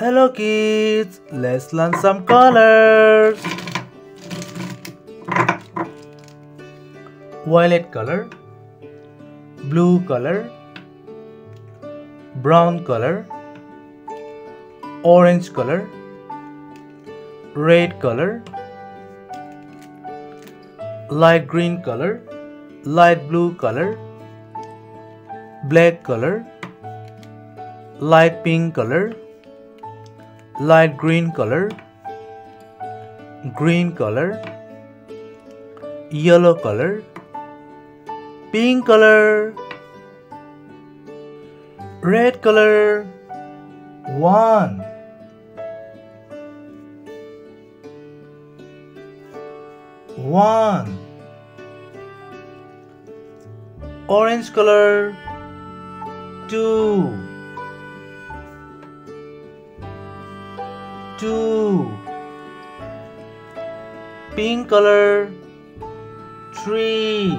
Hello kids, let's learn some colors. Violet color, blue color, brown color, orange color, red color, light green color, light blue color, black color, light pink color, light green color, green color, yellow color, pink color, red color, one. One orange color two two. Pink color three.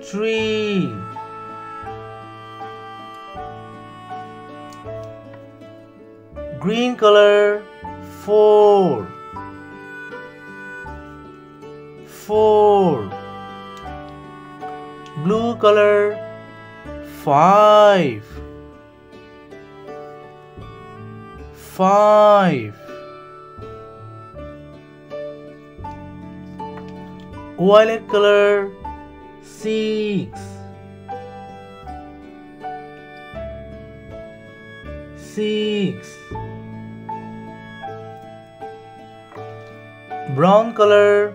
Three. Green color four. Four. Blue color five five. Violet color six. Six. Brown color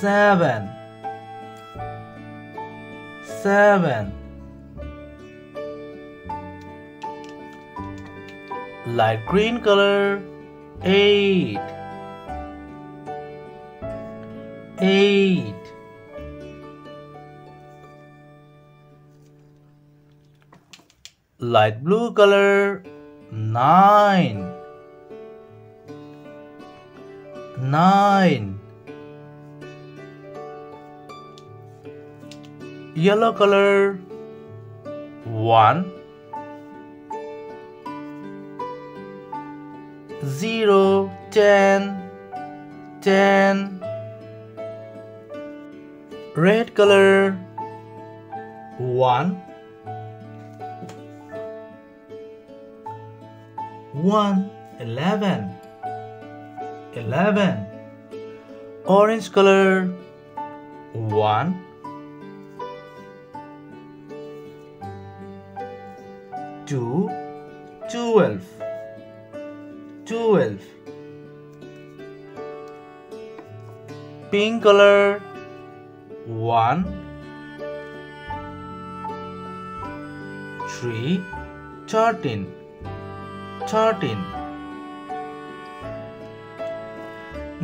seven. Seven light green color. Eight. Eight. Light blue color. Nine. Nine. Yellow color. One zero ten ten. Red color. One. One. Eleven. Eleven. Orange color. One. Two, twelve, twelve. Pink color, one, three, thirteen, thirteen.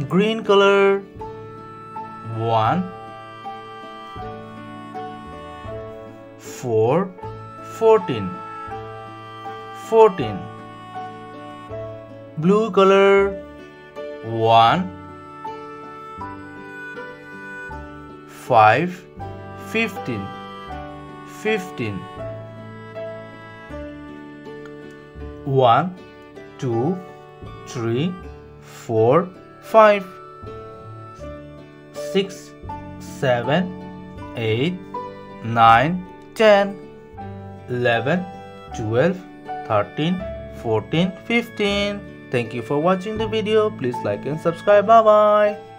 Green color, one, four, fourteen. 14 blue color 1 5 15 15 1 2 3 4 5 6 7 8 9 10 11 12 13 14 15 thank you for watching the video. Please like and subscribe. Bye bye